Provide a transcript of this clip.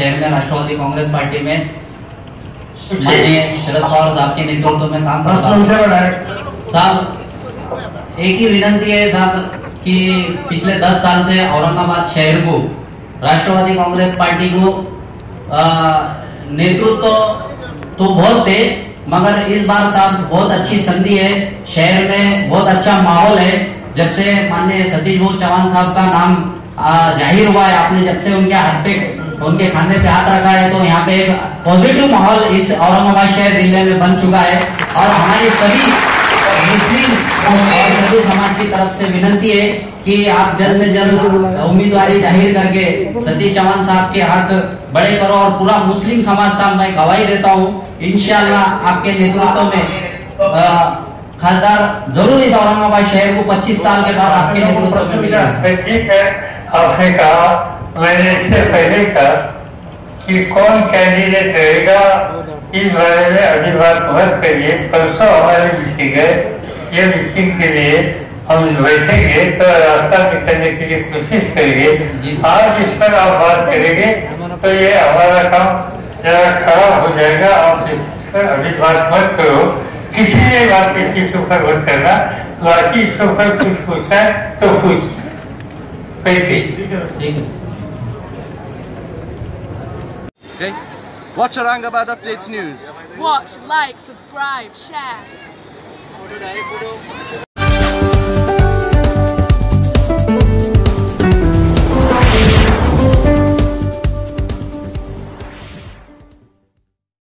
राष्ट्रवादी Congress party में माननीय शरद पवार साहब के नेतृत्व में काम करता हूँ साहब एक ही विनंती है साहब कि पिछले दस साल से औरंगाबाद शहर को राष्ट्रवादी कांग्रेस पार्टी को नेतृत्व तो तो बहुत थे मगर इस बार साहब बहुत अच्छी संधि है शहर में बहुत अच्छा माहौल है। जब से माननीय सतीश बहु चौहान साहब का नाम ज़ाहिर हुआ है आपने जब से उनके हाथ पे उनके खाने पे हाथ रखा है तो यहाँ पे एक पॉजिटिव माहौल इस औरंगाबाद शहर ज़िले में बन चुका है। और हमारे सभी मुस्लिम और सभी समाज की तरफ़ से विनंती है कि आप जल्द से जल्द उम्मीदवारी ज़ाहिर करके सतीश चौहान साहब के हाथ बड़े करो और पूरा मुस्लिम समाज साहब मैं गवाही देता हूँ। इंशाल्लाह आपके नेतृत्व में खासदार ज़रूर इस औरंगाबाद शहर को 25 साल के बाद आपके नेतृत्व में ठीक मैंने इससे पहले कहा कि कौन कैंडिडेट रहेगा इस बारे में अभी बात मत करिए। परसों हमारी मीटिंग है ये मीटिंग के लिए हम बैठेंगे तो रास्ता निकलने के लिए कोशिश करेंगे आज इस पर आप बात करेंगे तो ये हमारा काम जरा खराब हो जाएगा। आप इस पर अभी बात मत करो। किसी ने बात किसी के ऊपर मत करना। बाकी के ऊपर कुछ पूछना है तो पूछ। ठीक है। Okay? Watch Aurangabad Updates News. Watch, like, subscribe, share.